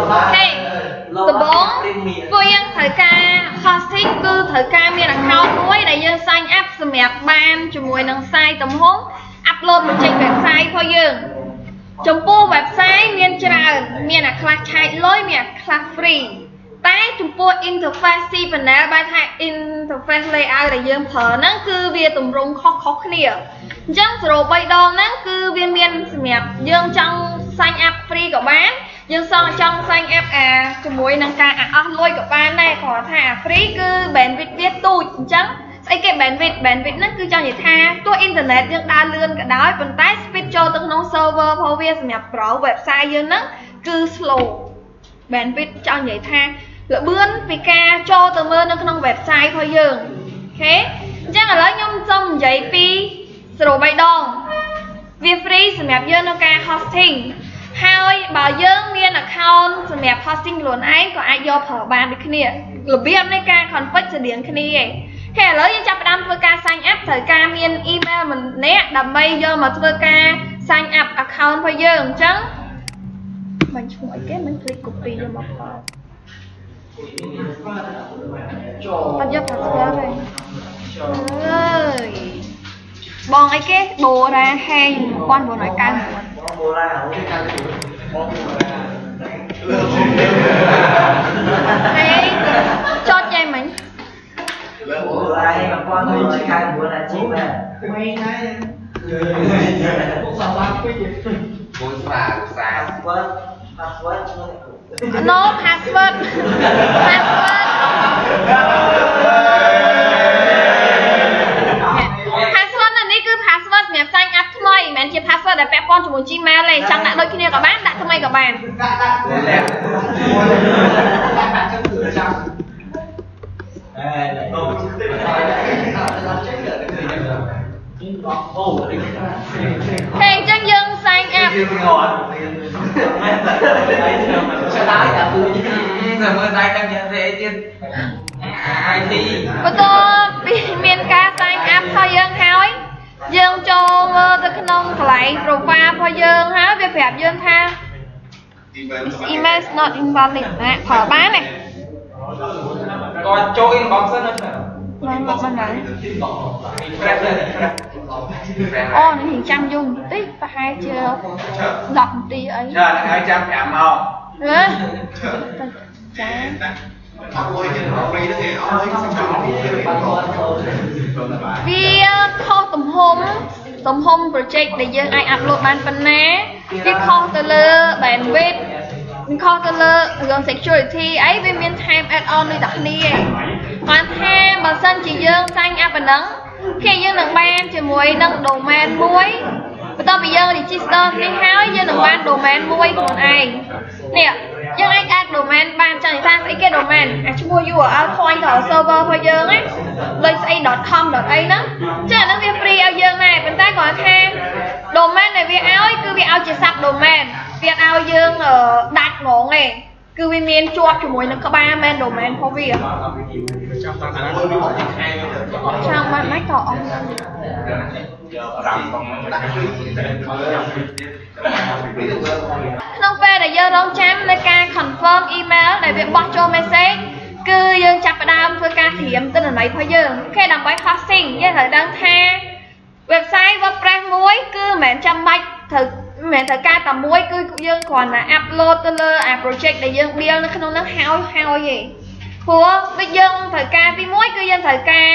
ហេដំបងពួកយើងត្រូវការ hosting គឺត្រូវការមាន account មួយដែលយើង sign up សម្រាប់បានជាមួយនឹង site ទំហំ upload មកចេញ website របស់យើងចំពោះ website មានច្រើនមានអាខ្លះឆែកលុយមានអាខ្លះ free តែចំពោះ interface cPanel បែរថា interface layout ដែលយើងប្រើហ្នឹងគឺវាទម្រង់ខុសៗគ្នាអញ្ចឹង03ដងហ្នឹងគឺវាមានសម្រាប់យើងចង់ sign up free ក៏បាន យើងសងចង់ sign up អាជាមួយនឹងការអស់លុយក៏បានដែរគ្រាន់ថា free គឺ bandwidth វាទូចអញ្ចឹងស្អីគេ bandwidth bandwidth ហ្នឹងគឺចង់និយាយថាទោះអ៊ីនធឺណិតយើងដើរលឿនក៏ដោយប៉ុន្តែ speed ចូលទៅក្នុង server របស់វាសម្រាប់ browse website យើងហ្នឹងគឺ slow bandwidth ចង់និយាយថាល្បឿនពីការចូលទៅមើលនៅក្នុង website របស់យើងអូខេអញ្ចឹងឥឡូវខ្ញុំសូមនិយាយពី03ដងវា free សម្រាប់យើងនៅការ hosting ហើយបើយើងមាន account សម្រាប់ hosting ខ្លួនឯងក៏អាចយកប្រើបានដូចគ្នារបៀបនៃការ config ស្តៀងគ្នាឯងហេឥឡូវយើងចាប់ផ្ដើមធ្វើការ sign up ត្រូវការមាន email ម្នាក់ដើម្បីយកមកធ្វើការ sign up account របស់យើងអញ្ចឹងបាញ់ឈ្មោះអីគេមិន click copy យកមកប្រើអត់យក password ទេអើយបងអីគេបូរ៉ាហេ1991 បងបូរ៉ាអូគេកាន់បងបូរ៉ាហេចតយ៉ាងមិញលើបូរ៉ាហេ1991អាជីពណាមិនហើយពួកសាវ៉ាពេកមួយស្រាសា password password no password password password មីមិនមែនជា password ដែលពាក់ព័ន្ធជាមួយ Gmail ទេចង់ដាក់ដូចគ្នាក៏បានដាក់ថ្មីក៏បានដាក់ដាក់ដាក់ចឹងគឺចាំអេដល់ហេអញ្ចឹងយើង sign up ឆ្លើយតែពូតែមើលដៃតែមានទេអីទៀត IT បន្ទាប់ពីមានការ sign up របស់យើងហើយ យើងចូលមើលទៅក្នុងកន្លែង profile របស់យើងហើយវាប្រាប់យើងថា email is not invalid ណាប្រើបានទេគាត់ចូល inbox សិនណាបានមកបានហើយអូនេះចាំយូរបន្តិចប្រហែលជា10នាទីអីចាថ្ងៃចាំ5ម៉ោងហ៎ចា អត់លុយទៀតអត់ហ្វ្រីទេអត់សំចង់វាខុសទំហំទំហំ project ដែលយើងអាច upload បានប៉ុណ្ណាវាខុសទៅលើ bandwidth វាខុសទៅលើរឿង security អីវាមាន time add on ដូចតែគ្នាឯងគាត់ថាបើសិនជាយើងសាញ់ app ប៉ុណ្ណឹងគេយើងនឹងបានជាមួយនឹង domain មួយបន្ទាប់ពីយើង register នេះហើយយើងនឹងបាន domain មួយខ្លួនឯងនេះ យើងអាច add domain បានចឹងនិយាយថាស្អីគេ domain អាឈ្មោះ URL point ទៅ server របស់យើងណាដូចស្អី .com អីហ្នឹងចឹងអាហ្នឹងវា free ឲ្យយើងដែរប៉ុន្តែគាត់ថា domain ដែលវាឲ្យគឺវាឲ្យជា sub domain វាឲ្យយើងដាច់ហ្មងឯង គឺវាមានជាប់ជាមួយនឹងក្បាល main domain របស់វាចាំតាមអាហ្នឹងចាំបានមិនក៏អស់ក្នុងពេលដែលយើងរងចាំនៅការ confirm email ដែលវាបោះចូល message គឺយើងចាប់ផ្ដើមធ្វើការត្រៀមទិន្នន័យរបស់យើងគេដើម្បី hosting យើងត្រូវដឹងថា website WordPress មួយគឺមិនមែនចាំបាច់ត្រូវ មិនមែនត្រូវការតែមួយគឺយើងគ្រាន់តែ upload ទៅលើអា project ដែលយើង build នៅក្នុងនោះហើយហើយទេព្រោះដូចយើងត្រូវការទី1គឺយើងត្រូវការ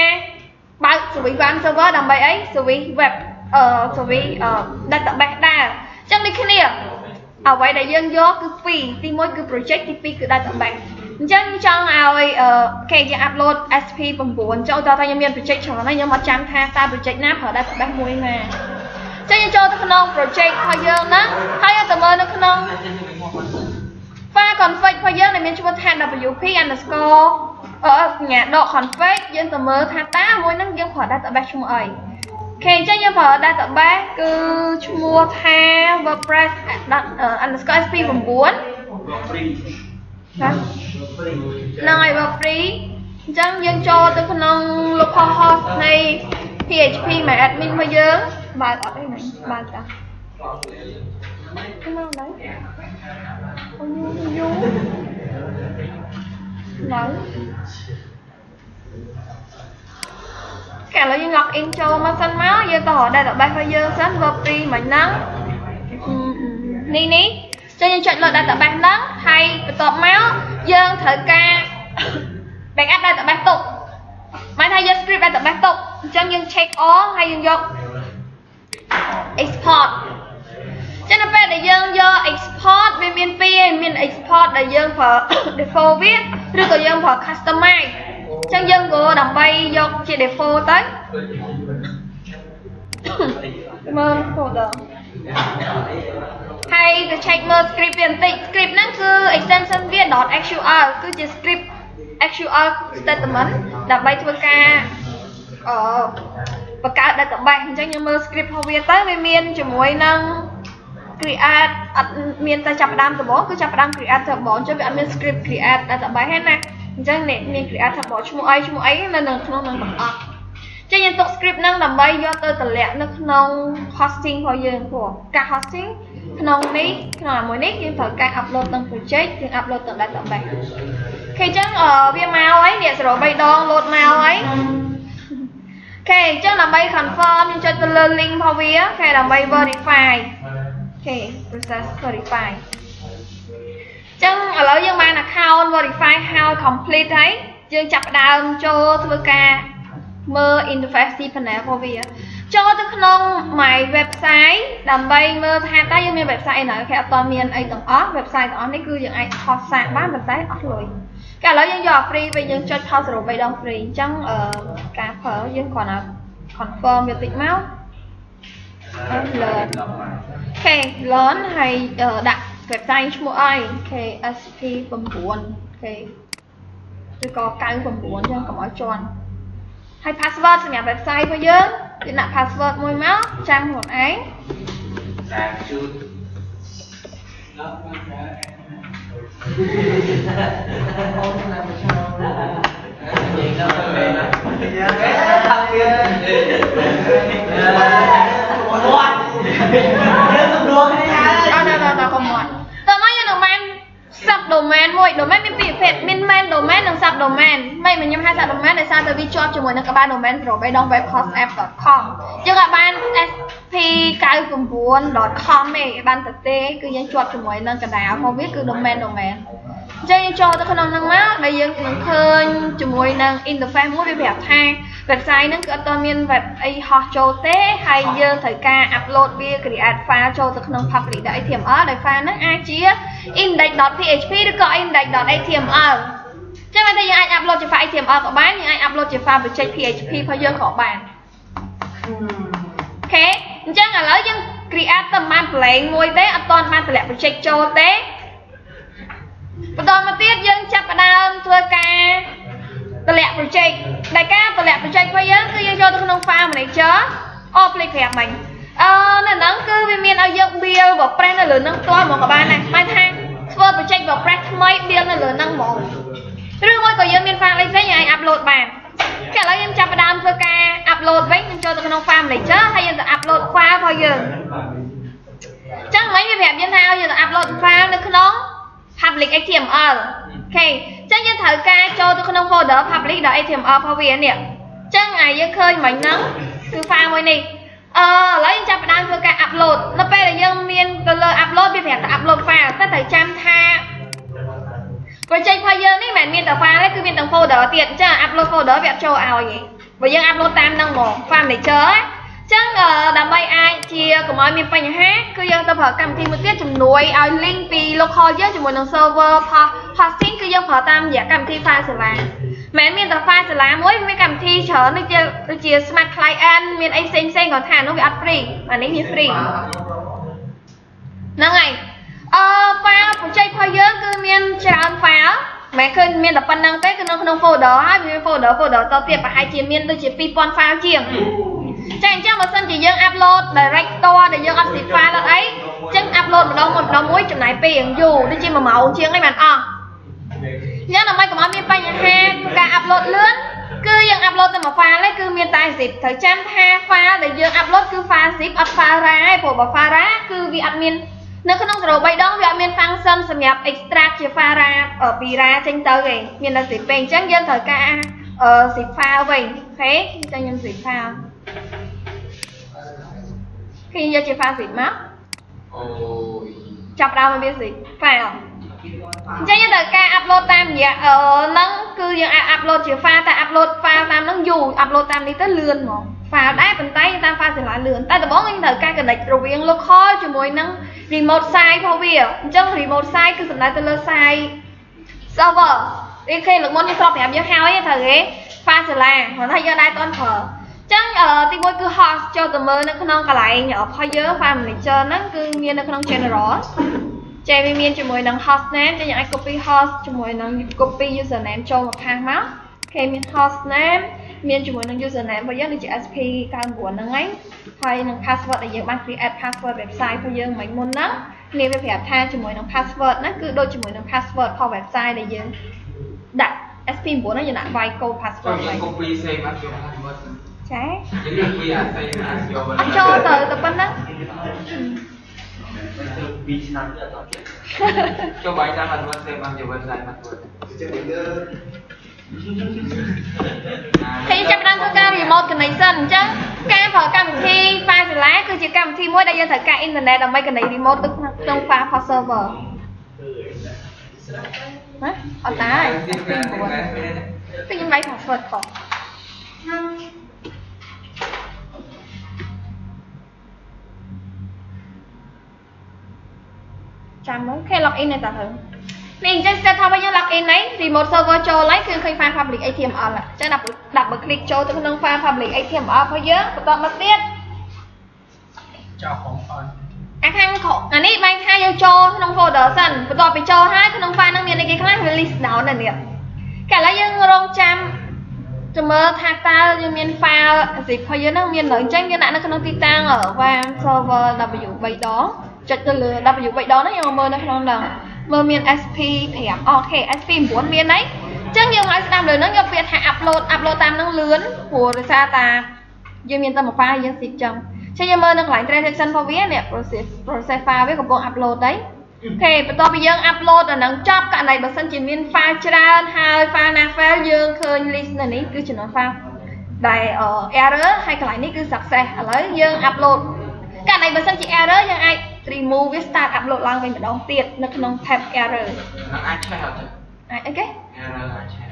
បើក service web server ដើម្បីអី service web អឺ service database ដែរអញ្ចឹងដូចគ្នាអ្វីដែលយើងយកគឺពីរទី1គឺ project ទី2គឺ database អញ្ចឹងចង់ឲ្យគេយើង upload SP 9 ចូលតើថាខ្ញុំមាន project ច្រើនហើយខ្ញុំអត់ចាំថាតើ project ណាប្រើ database មួយណា ចឹងយើងចូលទៅក្នុង project របស់យើងណាហើយយើងទៅមើលនៅក្នុង file config របស់យើងដែលមានឈ្មោះថា wp underscore អឺញ៉ាដក config យើងទៅមើលថាតើមួយហ្នឹងយើងប្រើ database ឈ្មោះអីអូខេអញ្ចឹងយើងប្រើ database គឺឈ្មោះថា wordpress underscore sp 9ហ្នឹងហើយ wordpress អញ្ចឹងយើងចូលទៅក្នុង local host នៃ PHP MyAdmin របស់យើងបើកអត់អីហ្នឹងបើកតាមកដែរអូយូនៅគេឥឡូវយើង log in ចូលមកសិនមកយើងទៅរក database របស់យើងសិន verb 2មិញហ្នឹងនេះនេះចឹងយើងចុចលើ database ហ្នឹងហើយបន្ទាប់មកយើងត្រូវការ backup database ទុកមកថាយើង script database ទុកអញ្ចឹងយើង check all ហើយយើងយក export ចឹងនៅពេលដែលយើងយក export វាមានពីរមាន export ដែលយើងប្រើ default វាឬក៏យើងប្រើ customize ចឹងយើងក៏ដើម្បីយកជា default ទៅមើល folder ហើយទៅ check មើល script វាបន្តិច script ហ្នឹងគឺ extension វា .xql គឺជា script XUR statement ដើម្បីធ្វើការអឺ បង្កើត database អញ្ចឹងយើងមើល script របស់វាទៅវាមានជាមួយនឹង create អត់មានតែចាប់ផ្ដើមដំបូងគឺចាប់ផ្ដើម create ទៅដំបូងអញ្ចឹងវាអត់មាន script create database ទេណាអញ្ចឹងនេះមាន create ថាបឈ្មោះអីឈ្មោះអីនៅក្នុងក្នុងនឹងទាំងអស់ចឹងយើងទុក script ហ្នឹងដើម្បីយកទៅតម្លាក់នៅក្នុង hosting របស់យើងព្រោះការ hosting ក្នុងនេះក្នុងមួយនេះយើងត្រូវការ upload ទាំង project យើង upload ទាំង database អូខេអញ្ចឹងវាមកហើយនេះ03ដង load មកហើយ អូខេអញ្ចឹងដើម្បី confirm យើងចុចទៅលើ link របស់វា OK ដើម្បី verify អូខេ process verify ចឹងឥឡូវយើងបាន account verify ហើយ complete ហើយយើងចាប់ផ្ដើមចូលធ្វើការមើល interface panel របស់វាចូលទៅក្នុង my website ដើម្បីមើលថាតើយើងមាន website ណាគេអត់តមានអីទាំងអស់ website ទាំងអស់នេះគឺយើងអាចថតសាកបានប៉ុន្តែអស់លុយ គេឥឡូវយើងយក free វិញយើងចុចថត03ដង free អញ្ចឹងអឺការប្រើយើងគ្រាន់តែ confirm វាតិចមក learn អូខេ learn ហើយដាក់ website ឈ្មោះអី KSP 9អូខេឬក៏99អញ្ចឹងកុំឲ្យជន់ហើយ password សម្រាប់ website របស់យើងយើងដាក់ password មួយមកចាំខ្លួនឯងតែជូត ដល់មកដែរអូនណាមកឆោនិយាយដល់ទៅណាយ៉ាថាវាមាត់យើងសំដួលគ្នាហើយអត់ដ ល់ដល់កុំមាត់តើមកយើងនឹងបាន sub domain មួយ domain មានពីរប្រភេទមាន main domain និង sub domain មិនខ្ញុំហៅ sub domain ដោយសារតែវាជាប់ជាមួយនឹងក្បាល domain www.webhostapp.com យើងអាចបាន sp99.com ទេបានទៅទេគឺយើងជាប់ជាមួយនឹងកណ្ដាលរបស់វាគឺ domain domain អញ្ចឹងយើងចូលទៅក្នុងហ្នឹងមកដែលយើងនឹងឃើញជាមួយនឹង interface មួយវាប្រាប់ថា website ហ្នឹងគឺអត់ទាន់មាន web អីហោះចូលទេហើយយើងត្រូវការ upload វា create file ចូលទៅក្នុង public.html ដែល file ហ្នឹងអាចជា index.php ឬក៏ index.html ចឹងតែយើងអាច upload ជា file HTML ក៏បានយើងអាច upload ជា file project PHP របស់យើងក៏បានអូខេអញ្ចឹងឥឡូវយើង create ទៅបាន blank មួយទេអត់ទាន់បានតម្លាក់ project ចូលទេបន្តមកទៀតយើងចាប់ផ្ដើមធ្វើការតម្លាក់ project ដែលការ តម្លាក់ project របស់យើងគឺយើងចូលទៅក្នុង file manager អូភ្លេចប្រាប់មិញអឺនៅហ្នឹងគឺវាមានឲ្យយើង build WordPress នៅលើហ្នឹងផ្ទាល់ហ្មងក៏បានដែរហមายថាធ្វើ project WordPress ថ្មី build នៅលើហ្នឹងហ្មងឬមួយក៏យើងមាន file អីផ្សេងយើងអាច upload បានគេឥឡូវយើងចាប់ផ្ដើមធ្វើការ upload វិញយើងចូលទៅក្នុង file manager ហើយយើងទៅ upload file របស់យើងអញ្ចឹងមិញវាប្រាប់យើងថាយើងទៅ upload file នៅក្នុង public HTML អូ ខេអញ្ចឹងយើងត្រូវការចូលទៅក្នុង folder public.html របស់វានេះអញ្ចឹងអាយើងឃើញមិញហ្នឹងគឺ file មួយនេះអឺឥឡូវយើងចាប់ផ្ដើមធ្វើការ upload នៅពេលដែលយើងមានទៅលើ upload វាប្រាប់ថា upload file តែត្រូវចាំថា project របស់យើងនេះមិនមែនមានតែ file ទេគឺមានទាំង folder ទៀតអញ្ចឹង upload folder វាអត់ចូលឲ្យទេបើយើង upload តាមហ្នឹងហ្មង file manager ចឹងដើម្បីអាចជាកុំឲ្យមានបញ្ហាគឺយើងទៅប្រើកម្មវិធីមួយទៀតជំនួយឲ្យ link ពី local យើងជាមួយនឹង server hosting គឺយើងប្រើតាមរយៈកម្មវិធី FileZilla មិនមានតែ FileZilla មួយមានកម្មវិធីច្រើនដូចជាដូចជា Smart Client មានអីផ្សេងផ្សេងគាត់ថានោះវាអត់ free អានេះវា free ហ្នឹងហើយអឺ file project របស់យើងគឺមានច្រើន file មិនឃើញមានតែប៉ុណ្្នឹងទេគឺនៅក្នុង folder ហើយមាន folder folder តទៀតប្រហែលជាមានដូចជា2000 file ជាង ចាអញ្ចឹងបើសិនជាយើង upload direct តដែលយើងអត់ save file អត់អីអញ្ចឹង upload ម្ដងមួយម្ដងមួយចំណាយពេលយូរដូចជា1ម៉ោងជាងអីបានអស់អញ្ចឹងដើម្បីកុំឲ្យមានបញ្ហាការ upload លឿនគឺយើង upload តែមួយ file ទេគឺមានតែ zip ត្រូវចាំថា file ដែលយើង upload គឺ file zip អត់ file RAR ទេព្រោះបើ file RAR គឺវាអត់មាននៅក្នុង0 3ដងវាអត់មាន function សម្រាប់ extract ជា file ពី ra ចេញទៅទេមានតែ zip ពេកអញ្ចឹងយើងត្រូវការ zip file វិញអូខេអញ្ចឹងខ្ញុំ zip file ឃើញយកជា file zip មកអូយចាប់ដើមវា zip file អញ្ចឹងយើងត្រូវការ upload តាមរយៈហ្នឹងគឺយើងអាច upload ជា file តែ upload file តាមហ្នឹងយូរ upload តាមនេះទៅលឿនហ្មង file ដែរប៉ុន្តែតាម file សាលាលឿនតែដំបូងយើងត្រូវការ connect រវាង local ជាមួយនឹង remote site របស់វាអញ្ចឹង remote site គឺសំដៅទៅលើ site server នេះគេលោកមុននេះស្របប្រាប់យើងហើយត្រូវទេ file សាលាគាត់ថាយើងដែរតន់ប្រើ ចឹងទីមួយគឺ host ចូលទៅមើលនៅក្នុងកន្លែងរបស់យើង file manager ហ្នឹងគឺមាននៅក្នុង general ចេះវាមានជាមួយនឹង host name ចេះយើងអាច copy host ជាមួយនឹង copy username ចូលមកខាងមកគេមាន host name មានជាមួយនឹង username របស់យើងដូចជា SP99 ហ្នឹងហើយហើយនឹង password ដែលយើងបាន create password website របស់យើងមិនមុនហ្នឹងគ្នាវាប្រាប់ថាជាមួយនឹង password ហ្នឹងគឺដូចជាមួយនឹង password របស់ website ដែលយើងដាក់ SP9 ហ្នឹងយើងដាក់ byte code password ហ្នឹង copy save អត់យក password ចាយើង copy អា save អត់យកអត់ចូលទៅទៅប៉ុណ្ណឹង2ឆ្នាំទៀតអត់ចូលបាយតាម password save បានយក website password ហើយចាប់ដើមធ្វើការ remote connection អញ្ចឹងការប្រើកម្មវិធី file សាលាគឺជាកម្មវិធីមួយដែលយើងត្រូវការអ៊ីនធឺណិតដើម្បី connect remote ទៅក្នុង file file server ណាអត់ដែរពីខ្ញុំបាយ password ខុស ចាំមកគេ log in នៅតែហ្នឹងនេះអញ្ចឹងគេថាបើយើង log in ហ្នឹង remote server ចូលហើយគឺឃើញ file public HTML អញ្ចឹងដាក់ដាក់បើ click ចូលទៅក្នុង file public HTML របស់យើងបន្តមកទៀតចោលក្រុម file អាខាងអានេះបែរថាយើងចូលក្នុង folder សិនបន្ទាប់ពីចូលហើយក្នុង file ហ្នឹងមានអីគេខ្លះ release down នៅនេះកាលឡើយយើងរងចាំចាំមើលថាតើយើងមាន file zip របស់យើងហ្នឹងមាននៅអញ្ចឹងយើងដាក់នៅក្នុងទីតាំង vam server w 3ដង ចុចទៅលើ W3 ដងហ្នឹងយើងមើលនៅក្នុងហ្នឹងមើលមាន SP5 អូខេ SP9 មានអីអញ្ចឹងយើងឲ្យស្ដាប់លើហ្នឹងយកពាក្យថា upload upload តាមហ្នឹងលឿនព្រោះដោយសារតាយើងមានតែមួយ file យើងស៊ីចឹងចឹងយើងមើលនៅកន្លែង transaction របស់វានេះ process process file វាកំពុង upload ហើយអូខេបន្ទាប់ពីយើង upload ដល់នឹងចប់ករណីបើសិនជាមាន file ច្រើនហើយ file ណា file យើងឃើញ list នៅនេះគឺចំនួន file ដែល error ហើយកន្លែងនេះគឺ success ឥឡូវយើង upload ករណីបើសិនជា error យើងអាច remove វា start upload ឡើងវិញម្ដងទៀតនៅក្នុង tab error អាចឆេះអត់អាចអីគេ error អាចឆេះ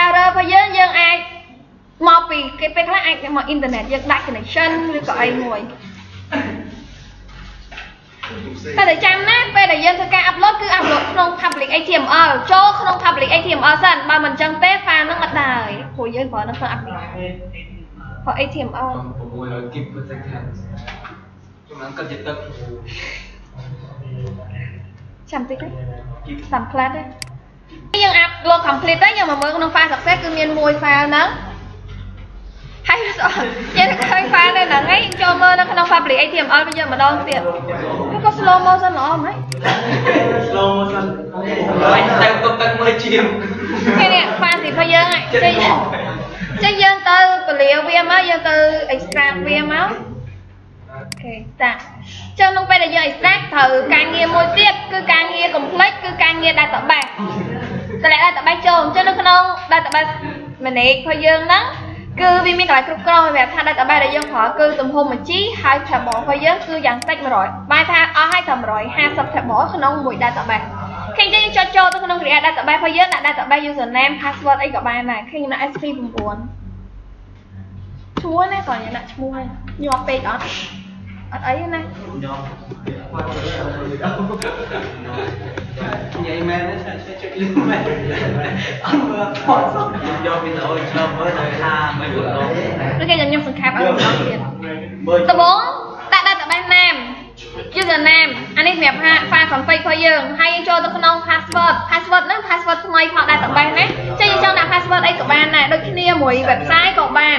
error របស់យើងយើងអាចមកពីគេពេលខ្លះអាចមកអ៊ីនធឺណិតយើងដាច់ connection ឬក៏អីមួយតែតែចាំណាពេលដែលយើងធ្វើការ upload គឺ upload ក្នុង public HTML ចូលក្នុង public HTML សិនបើមិនចឹងទេ file ហ្នឹងអត់ដែរព្រោះយើងប្រើនៅក្នុង application ព្រោះ HTML 600 GB per second ចំណងគិតជាទឹកចាំតិចទេសំផ្លាត់ទេយើង upload complete ទៅយើងមកមើលក្នុង file success គឺមានមួយ file ហ្នឹងហើយស្អល់យើងឃើញ file នៅហ្នឹងឯងចូលមើលនៅក្នុង public HTML វិញយើងម្ដងទៀតវាក៏ slow motion ល្អហ្មង slow motion បាញ់ទៅទុកទឹកមើលជាងគេនេះ file ទីរបស់យើងចេញចេញយើងទៅពលាវាមកយើងទៅ extract វាមកអូ ខេតាចឹងក្នុងពេលដែលយើង extract ត្រូវការងារមួយទៀតគឺការងារ complete គឺការងារ database តម្លាក់ database ចូលអញ្ចឹងនៅក្នុង database manage របស់យើងហ្នឹងគឺវាមានកន្លែងគ្រប់គ្រងសម្រាប់ថា database ដែលយើងប្រើគឺទំហំ 1G ហើយ table របស់យើងគឺយ៉ាងតិច100បែរថាអស់ឲ្យតែ150 table ក្នុងមួយ database ឃើញយើងចុចចូលទៅក្នុង create database របស់យើងដាក់ database username password អីក៏បានដែរឃើញដាក់ SP9 ឈ្មោះណាក៏យើងដាក់ឈ្មោះហើយញាប់ពេកអត់ អត់អីណាញាប់និយាយមែនទេចុចលឺមែនអត់មើលផតយកវីដេអូឆ្លងមើលទៅថាមិនយល់ដល់ឬគេខ្ញុំសង្ខេបឲ្យម្ដងទៀតដំបូងដាក់ database name username អានេះសម្រាប់ file config របស់យើងហើយយើងចូលទៅក្នុង password password ហ្នឹង password ថ្មីផង database ណាចេះយើងចង់ដាក់ password អីក៏បានដែរដូចគ្នាមួយ website ក៏បាន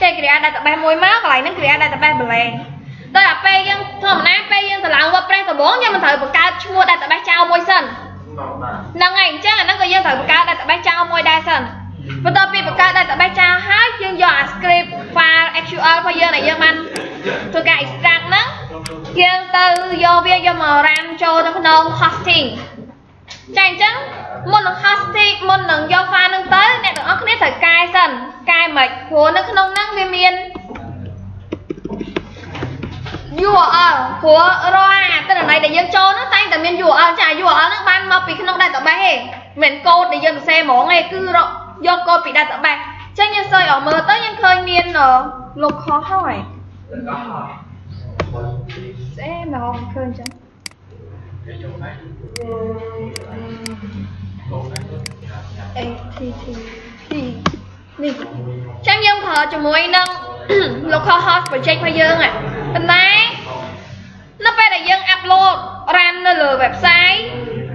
គេ create database មួយមកកន្លែងហ្នឹង create database blank តែដល់ពេលយើងធម្មតាពេលយើងទៅឡើង WordPress ដំបូងយើងមិនត្រូវបង្កើតឈ្មោះ database ចោលមួយសិនហ្នឹងហើយអញ្ចឹងអាហ្នឹងក៏យើងត្រូវបង្កើត database ចោលមួយដែរសិនបន្ទាប់ពីបង្កើត database ចោលហើយយើងយកអា script file SQL របស់យើងដែលយើងបានធ្វើការ extract ហ្នឹងយើងទៅយកវាយកមករានចូលទៅក្នុង hosting ចាអញ្ចឹងមុននឹង hosting មុននឹងយក file នឹងទៅអ្នកទាំងអស់គ្នាត្រូវកែសិនកែមិនព្រោះនៅក្នុងហ្នឹងវាមាន URL ព្រោះរាល់អាទិន្នន័យដែលយើងចូលហ្នឹងតែងតែមាន URL ចា URL ហ្នឹងបានមកពីក្នុង database ទេមិនមែនកូដដែលយើងសរសេរហ្មងទេគឺយកកូដពី database អញ្ចឹងយើងសើចអอกមើលទៅយើងឃើញមាន local ហើយស្អីមកឃើញអញ្ចឹង ATTP នេះចឹងយើងប្រើជាមួយនឹង local host project របស់យើងហ្នឹងប៉ុន្តែនៅពេលដែលយើង upload run នៅលើ website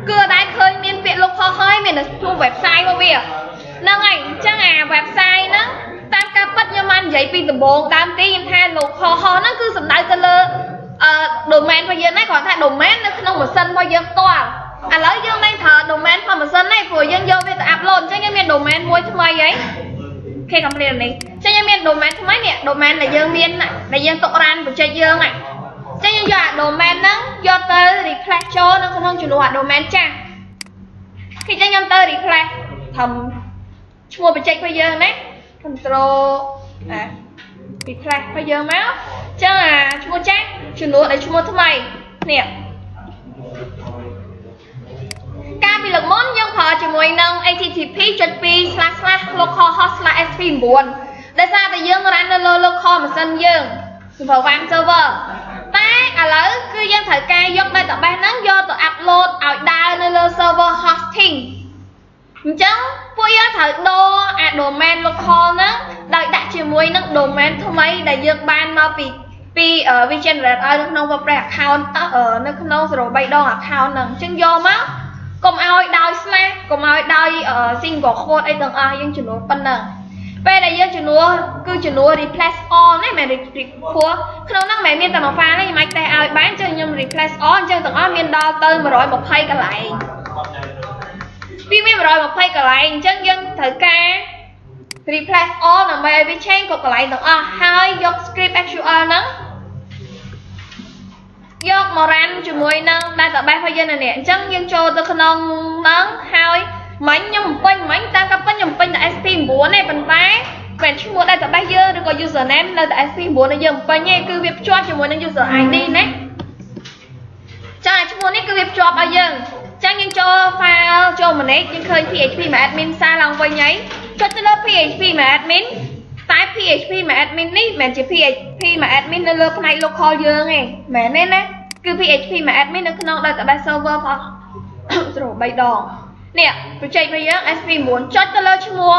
គឺអត់ដែលឃើញមានពាក្យ local ហើយមាននៅក្នុង website របស់វាហ្នឹងហើយអញ្ចឹងអា website ហ្នឹងតាមការពិតខ្ញុំបាននិយាយពីដំបូងដើមទីខ្ញុំថា local host ហ្នឹងគឺសំដៅទៅលើ អឺ domain របស់យើងហ្នឹងគាត់ថា domain នៅក្នុងម៉ាស៊ីនរបស់យើងផ្ទាល់ឥឡូវយើងមិនប្រើ domain ក្នុងម៉ាស៊ីនទេព្រោះយើងយកវាទៅ upload អញ្ចឹងយើងមាន domain មួយថ្មីហើយគេកំព្រានេះអញ្ចឹងយើងមាន domain ថ្មីនេះ domain ដែលយើងមានដែលយើងទុក run project យើងហ្នឹងអញ្ចឹងយើងយកអា domain ហ្នឹងយកទៅ replace ចូលនៅក្នុងជំនួសអា domain ចាស់គេអញ្ចឹងខ្ញុំទៅ replace ធ្វើឈ្មោះ project របស់យើងណា control អា replace របស់យើងមកអញ្ចឹងអាឈ្មោះចាស់ជំនួសឲ្យឈ្មោះថ្មីនេះកាលពីលើកមុនយើងប្រើជាមួយនឹង http://localhost/sp9 ដោយសារតែយើង run នៅលើ local machine យើង server WAN server តែឥឡូវគឺយើងត្រូវការយក database ហ្នឹងយកទៅ upload ឲ្យដើរនៅលើ server hosting អញ្ចឹងពួកយើងត្រូវដូរអា domain local ហ្នឹងដោយដាក់ជាមួយនឹង domain ថ្មីដែលយើងបានមកពី ពីវា generate ឲ្យនៅក្នុង WordPress account នៅក្នុង server 3ដង account ហ្នឹងអញ្ចឹងយកមកកុំឲ្យដោយ slash កុំឲ្យដោយ single quote អីទាំងអស់យើងជំនួសប៉ុណ្ណឹងពេលដែលយើងជំនួសគឺជំនួស replace all ណាមិនព្រោះក្នុងហ្នឹងមិនមែនមានតែមួយ file ទេខ្ញុំអាចតេសឲ្យបានអញ្ចឹងខ្ញុំ replace all អញ្ចឹងទាំងអស់មានដល់ទៅ120កន្លែងពីមាន120កន្លែងអញ្ចឹងយើងត្រូវការ replace all ដើម្បីឲ្យវា change គ្រប់កន្លែងទាំងអស់ហើយយក script SQL ហ្នឹងយកមករានជាមួយនឹង database របស់យើងនេះអញ្ចឹងយើងចូលទៅក្នុងហ្នឹងហើយមិញខ្ញុំបំពេញមិញតាមការពេញខ្ញុំពេញតែ SP9 ទេប៉ុន្តែពេលឈ្មោះ database យើងឬក៏ username នៅតែ SP9 នេះយើងបំពេញទេគឺវាភ្ជាប់ជាមួយនឹង user ID ណា ចាឈ្មោះនេះគឺវាភ្ជាប់ឲ្យយើងចឹងយើងចូល file ចូល manage យើងឃើញ PHP មក admin សារឡើងវិញហើយចុចទៅលើ PHP មក admin តែ PHP មក admin នេះមិនមែនជា PHP មក admin នៅលើផ្នែក local យើងទេមែនទេណាគឺ PHP មក admin នៅក្នុង database server ផងស្រួល3ដងនេះ project របស់យើង SP9 ចុចទៅលើឈ្មោះ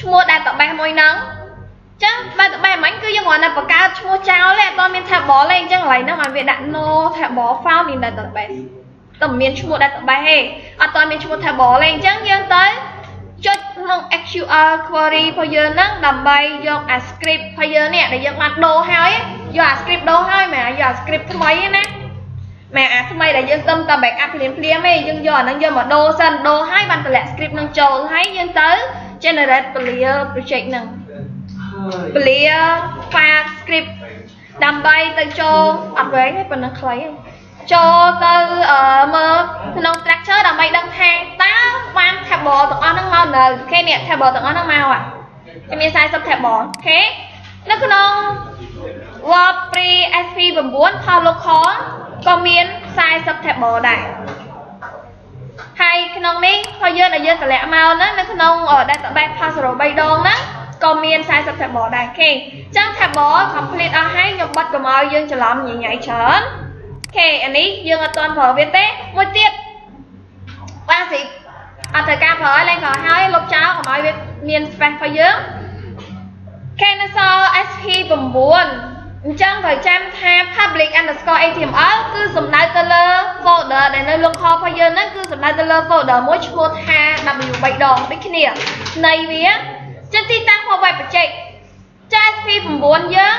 ឈ្មោះ database មួយហ្នឹង ចឹង database មិញគឺយើងគ្រាន់តែបង្កើតឈ្មោះចោលទេអត់មាន table ទេអញ្ចឹងកន្លែងហ្នឹងឲ្យវាដាក់ no table found in database តែមានឈ្មោះ database ទេអត់តមានឈ្មោះ table ទេអញ្ចឹងយើងទៅចុចក្នុង SQL query របស់យើងហ្នឹងដើម្បីយកអា script របស់យើងនេះដែលយើងបានដូរហើយយកអា script ដូរហើយមិនយកអា script ថ្មីទេណាមែនអាថ្មីដែលយើងទៅតែ backup ភ្លាមភ្លាមទេយើងយកអាហ្នឹងយកមកដូរសិនដូរហើយបានតម្លាក់ script ហ្នឹងចូលហើយយើងទៅ generate clear project ហ្នឹង clear file script ដើម្បីទៅចូលអត់វែងទេប៉ុណ្ណឹងខ្លីទេចូលទៅមើលក្នុង structure ដើម្បីដឹងថាតើបាន table ទាំងអស់ហ្នឹងមកនៅអូខេនេះ table ទាំងអស់ហ្នឹងមកអាគេមាន40 table អូខេនៅក្នុង WordPress SP9 ផល local ក៏មាន40 table ដែរហើយក្នុងនេះផលយើងដែលយើងតម្លាក់មកហ្នឹងនៅក្នុង database password 3ដងហ្នឹង ក៏មាន40 table ដែរអូខេអញ្ចឹង table complete អស់ហើយខ្ញុំបិទកុំឲ្យយើងច្រឡំញញៃច្រើនខេអានេះយើងអត់ទាន់ប្រើវាទេមួយទៀតបាទសិអត់ត្រូវការប្រើឡើងក្រោយហើយលុបចោលកុំឲ្យវាមាន space របស់យើង Cancel SP9 អញ្ចឹងត្រូវចាំថា public underscore html គឺសំដៅទៅលើ folder ដែលនៅ local របស់យើងហ្នឹងគឺសំដៅទៅលើ folder មួយឈ្មោះថា w3 ដងដូចគ្នានៃវា ចឹងទីតាំងរបស់ web project ចា SP9 យើង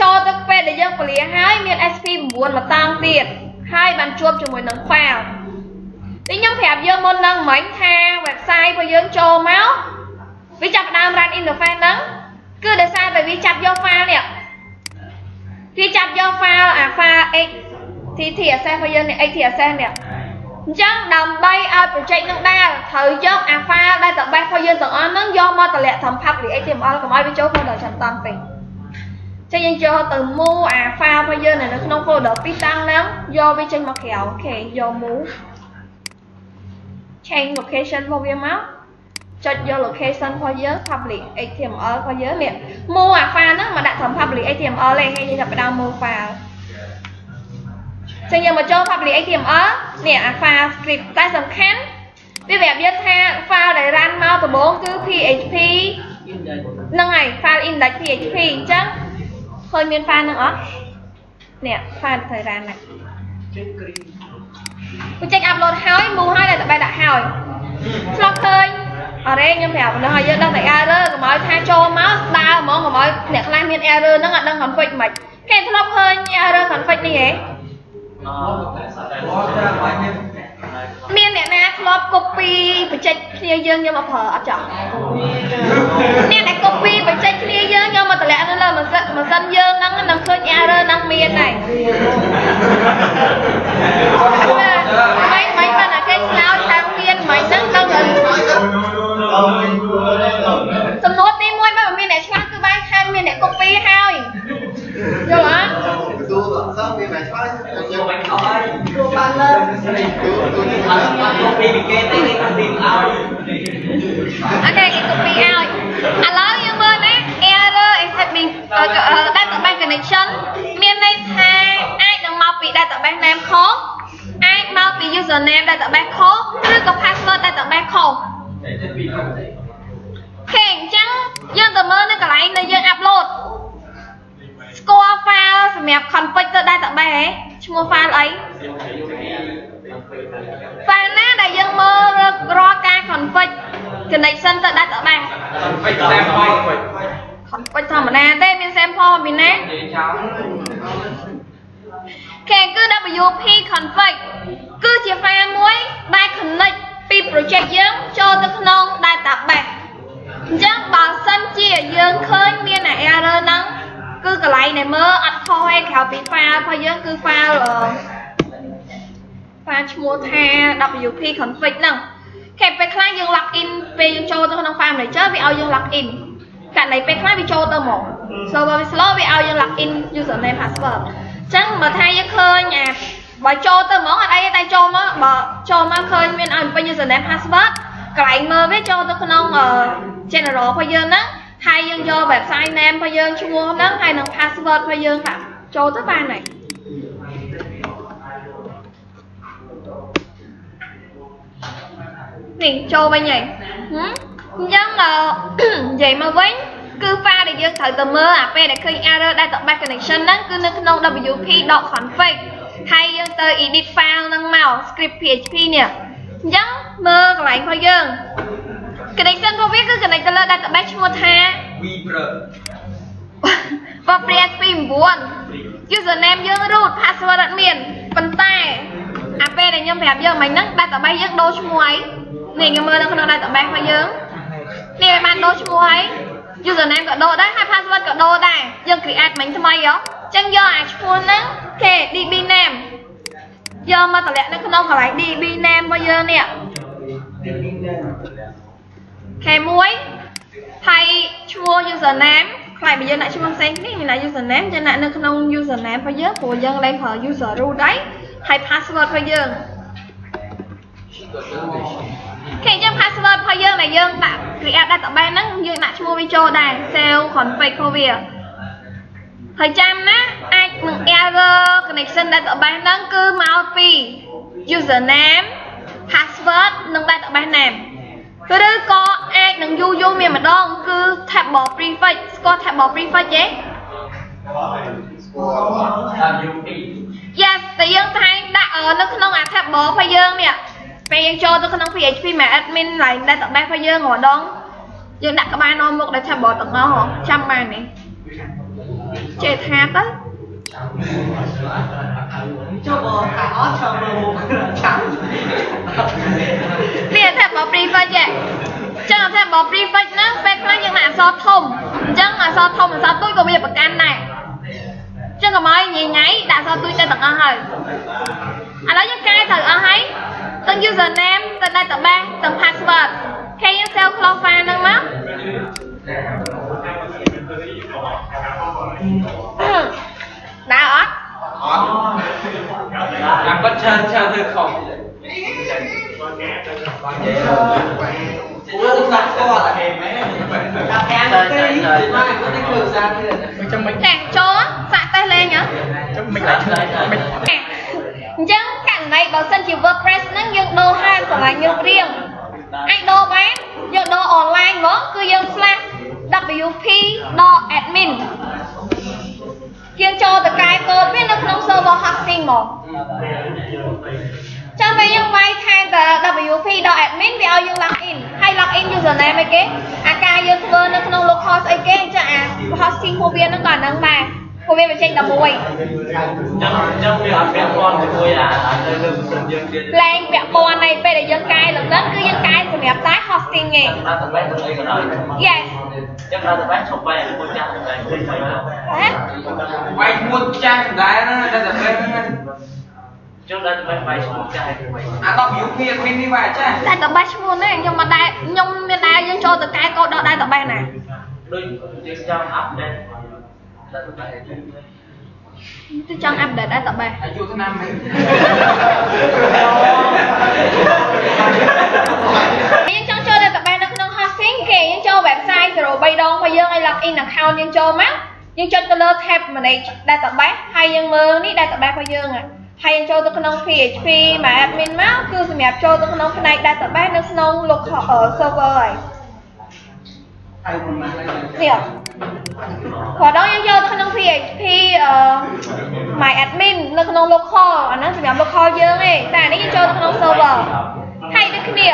ចូលទៅពេលដែលយើងពលាហើយមាន SP9 មកតាំងទៀតហើយបានជួបជាមួយនឹង file ទីខ្ញុំប្រាប់យើងមុននឹងមិញថា website របស់យើងចូលមកវាចាប់ផ្ដើម run interface ហ្នឹងគឺដោយសារតែវាចាប់យក file នេះគេចាប់យក file អា file x TTSS របស់យើងនេះ XTSS នេះ អញ្ចឹងដើម្បីឲ្យ project នឹងដើរត្រូវយកអា file database របស់យើងទាំងអស់ហ្នឹងយកមកតម្លាក់ត្រឹម public HTML កុំឲ្យវាចូល folder ចាំតាំងពេកចឹងយើងចូលទៅ move អា file របស់យើងនៅក្នុង folder ពីរតាំងហ្នឹងយកវាចេញមកក្រៅអូខេយក move change location របស់វាមកចុចយក location របស់យើង public HTML របស់យើងនេះ move អា file ហ្នឹងមកដាក់ត្រឹម public HTML ទេហើយយើងចាប់ផ្ដើម move file ចឹងយើងមកចូល public HTML នេះអា file script តែសំខាន់វាប្រាប់យើងថា file ដែល run មកដំបូងគឺ PHP ហ្នឹងហើយ file index PHP អញ្ចឹងឃើញមាន file ហ្នឹងអត់នេះ file ត្រូវ run ហ្នឹងបញ្ចេញ upload ហើយ move ហើយតែបែរដាក់ហើយឆ្លប់ឃើញអរេខ្ញុំប្រាប់ប៉ុណ្ណឹងឲ្យយើងដឹងតែ error កុំឲ្យថាចូលមកស្ដារហ្មងកុំឲ្យអ្នកខ្លះមាន error ហ្នឹងអត់ដឹង config មិនគេធ្លាប់ឃើញ error config នេះហ៎ មានអ្នកណាធ្លាប់ copy បញ្ចេញគ្នាយើងយកមកប្រើអត់ចោះអ្នកដែល copy បញ្ចេញគ្នាយើងយកមកតម្លាក់នៅលើម៉ាស៊ីនម៉ាស៊ីនយើងហ្នឹងនឹងឃើញ error ហ្នឹងមានដែរមិនមិនមិនអាគេឆ្លោយថាមានមិនហ្នឹងដល់សំណួរទី1មិនមានអ្នកឆ្លាតគឺបានខាងមានអ្នក copy ហើយយល់អត់ទូសោះមានអ្នកឆ្លាតយកមិនអត់ទូ បានលើទូទូនេះអត់បាន copy ពីគេទេគេ copy ឲ្យអូខេគេ copy ឲ្យឥឡូវយើងមើលណា error is having database connection មានន័យថាអាចនឹងមកពី database name ខុសអាចមកពី username database ខុសឬក៏ password database ខុសខេអញ្ចឹងយើងទៅមើលនៅកន្លែងដែលយើង upload ស្គាល់ file សម្រាប់ config ទៅ database ហ៎ ឈ្មោះ file អី file ណាដែលយើងមើលរាល់ការ config connection ទៅ database config sample config ធម្មតាទេមាន sample ពីណាគេគឺ WP config គឺជា file មួយដែល connect ពី project យើងចូលទៅក្នុង database អញ្ចឹងបើសិនជាយើងឃើញមានអា error ហ្នឹង គឺកន្លែងដែលមើលអត់ខុសឯក្រៅពី file របស់យើងគឺ file file ឈ្មោះថា WP config ហ្នឹងគេពេលខ្លះយើង log in ពេលយើងចូលទៅក្នុង file manager វាឲ្យយើង log in ករណីពេលខ្លះវាចូលទៅហ្មង server វា slow វាឲ្យយើង log in username password អញ្ចឹងបើថាយើងឃើញអាបើចូលទៅហ្មងអត់អីទេតែចូលមកបើចូលមកឃើញមានឲ្យពេញ username password កន្លែងមើលវាចូលទៅក្នុង general របស់យើងហ្នឹង ហើយយើងយក website name របស់យើងឈ្មោះហ្នឹងហើយនឹង password របស់យើងថាចូលទៅបានហើយនេះចូលវិញហើយអញ្ចឹងនិយាយមកវិញគឺ file ដែលយើងត្រូវទៅមើលអាពេលដែលឃើញ error database connection ហ្នឹងគឺនៅក្នុង wp.config ហើយយើងទៅ edit file ហ្នឹងមក script php នេះអញ្ចឹងមើលកន្លែងរបស់យើង connection របស់វាគឺ connect ទៅលើ database ឈ្មោះថា vprep WordPress 29 username យើង root password អត់មានប៉ុន្តែអាពេលដែលខ្ញុំប្រាប់យើងមិញហ្នឹង database យើងដូរឈ្មោះអីនេះខ្ញុំមើលនៅក្នុង database របស់យើងនេះវាបានដូរឈ្មោះហើយ username ក៏ដូរដែរហើយ password ក៏ដូរដែរយើង create មិញថ្មីហ៎អញ្ចឹងយកអាឈ្មោះហ្នឹងគេ db name យកមកតម្លាក់នៅក្នុងកន្លែង db name របស់យើងនេះ K1 ហើយឈ្មោះ username ខ្លាយបើយើងដាក់ឈ្មោះផ្សេងគ្នាមានដាក់ username យើងដាក់នៅក្នុង username របស់យើងព្រោះយើងលេងប្រើ user root ដែរហើយ password របស់យើងគេអញ្ចឹង password របស់យើងដែលយើងដាក់ create database ហ្នឹងយើងដាក់ឈ្មោះវាចូលដែរ save config របស់វាហើយចាំណាអាចនឹង error connection database ហ្នឹងគឺមកពី username password និង database name ឬក៏អាចនឹងយូរយូរមានម្ដងគឺ table prefix ស្គាល់ table prefix ទេ Yes តែយើងតែងដាក់នៅក្នុងអា table របស់យើងនេះពេលយើងចូលទៅក្នុង PHP មក admin ឡើង database របស់យើងម្ដងយើងដាក់ក្បាលនាំមុខដល់ table ទាំងអស់ចាំបានទេចេះថាទៅ ចូលបងថាអត់ចូលមើលមុខចាំនេះថាបើ prefix ចេះចឹងថាបើ prefix ហ្នឹងពេលខ្លះយើងដាក់អក្សរធំអញ្ចឹងអក្សរធំអក្សរតូចក៏វាប្រកាន់ដែរចឹងកុំឲ្យញ៉ៃញ៉ៃដាក់សទួយទៅទាំងអស់ហើយឥឡូវយើងកែត្រូវអស់ហើយទាំង username ទាំង database ទាំង password គេយើង save close file ហ្នឹងមកដើរអត់ អត់តាមគាត់ច្រើនច្រើនធ្វើខុសអូដាក់គាត់ហេមែនដាក់ខាងទៅមកគាត់ទៅធ្វើសារទៀតមិនចាំមិនចាចូលសាក់តេសលេងហ៎ចាំមិនអាចមិនចាអញ្ចឹងករណីបើសិនជា WordPress ហ្នឹងយើងដូរហាងសម្រាប់យើងរៀងអាចដូរបានយើងដូរ online ហ្មងគឺយើង slash wp.admin យើងចូលទៅកែកូដវានៅក្នុង server hosting ហ្មងចាំពេលយើងវាយថែមតែ wp.admin វាឲ្យយើង login ហើយ login username អីគេអាការយើងធ្វើនៅក្នុង local ស្អីគេអញ្ចឹងអា hosting ពួកវាហ្នឹងក៏ហ្នឹងដែរ ពួកវាបញ្ចេញ11ចឹងចឹងវាអត់ពាក់ព័ន្ធជាមួយអាទៅលើសិនយើងទៀតលែងពាក់ព័ន្ធនៃពេលដែលយើងកែឡើងហ្នឹងគឺយើងកែសម្រាប់តែ hosting ទេដល់ទៅបែបទៅអីក៏ដោយ Yes ចឹងដល់ទៅបែបឈប់បែបមួយចាស់ទៅបែបទៅហើយហ៎បាយមួយចាស់ដែរណាតែតែពេលហ្នឹងចឹងដល់ទៅបែបបែបឈប់ចាស់ហើយអាដល់ view គ្នាមាននេះបាយចាស់តែតបេះឈ្មោះនេះខ្ញុំមិនដែរខ្ញុំមានដែរយើងចូលទៅកែកូដដល់ដែរតបេះណាដូចយើងចង់អាប់ដេតដល់ ទៅបែបទៅចង់អាប់ដេតដែរតបេះអាយុឆ្នាំហ្នឹងយើងចង់ចូលទៅតបេះនៅក្នុង hosting គេយើងចូល website 03ដងមកយើងឲ្យ login account យើងចូលមកយើងចុចទៅលើ tab manage database ហើយយើងមើលនេះ database របស់យើងហ่ะហើយយើងចូលទៅក្នុង PHP មក admin មកគឺសម្រាប់ចូលទៅក្នុងផ្នែក database នៅក្នុង local server ហើយនេះ គាត់ដល់យើងយកទៅក្នុង PHP អឺ my admin នៅក្នុង local អាហ្នឹងសម្រាប់ local យើងទេតែអានេះយើងចូលទៅក្នុង server ហើយដូចគ្នា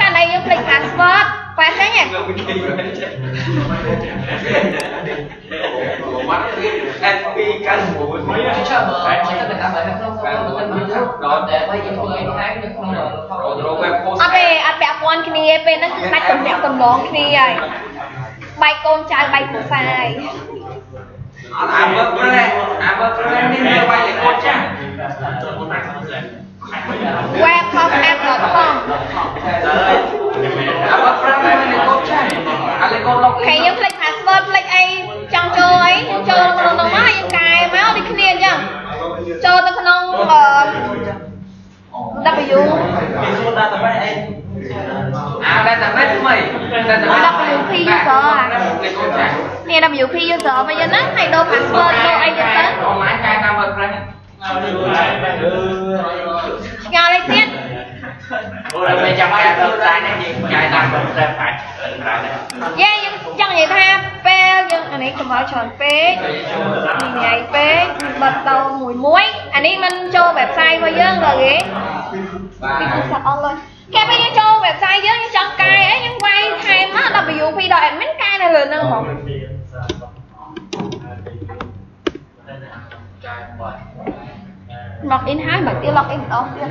កាលណាយើងភ្លេច password បែរចេញហ៎បាត់ទៀត FP 96មួយចាំមើលតែតែតាមតែក្នុងក្នុងទៅដល់តែបើយើងធ្វើអីថែមនៅក្នុងរក web post អត់ទេអត់ពាក់ព័ន្ធគ្នាទេពេលហ្នឹងគឺដាច់ទំនាក់ទំនងគ្នាហើយ បែកកូនចៅបែកគ្រួសារហើយអត់អា web ព្រែអា web ព្រែនេះមានបាយលេខកូដចាស់ webpostapp.com អា web ព្រែមានលេខកូដចាស់អាលេខកូដ log គេយើងភ្លេច password ភ្លេចអីចង់ចូលអីយើងចូលក្នុងនោះមកយើងកែមកដូចគ្នាអញ្ចឹងចូលទៅក្នុងអឺ W មានសួរដល់ទៅបែបអីអាតែតែមិនថ្មីតែតែ WP user អាលេខកូដចាស់នេះ WP user មកយើងណាហើយដូរ password ដូរអី ទៅទៅអនឡាញកែតាម web ព្រែឆ្ងល់អីទៀតអូតែមិនចាំការទៅតែនេះយើងចាយតាមបែបតែបាច់ប្រើដែរយេយើងចង់និយាយថាពេលយើងអានេះកុំឲ្យច្រើនពេកញ៉ៃពេកបិទតមួយមួយអានេះมันចូល website របស់យើងលើគេពីទូរស័ព្ទអស់លើ គេពេលយើងចូល website យើងយើងចង់កែអីយើងវាយថែមមក wp.admin កែនៅលើហ្នឹងហ្មងចាយបាត់ log in ហើយបើទៀត log in ម្ដងទៀត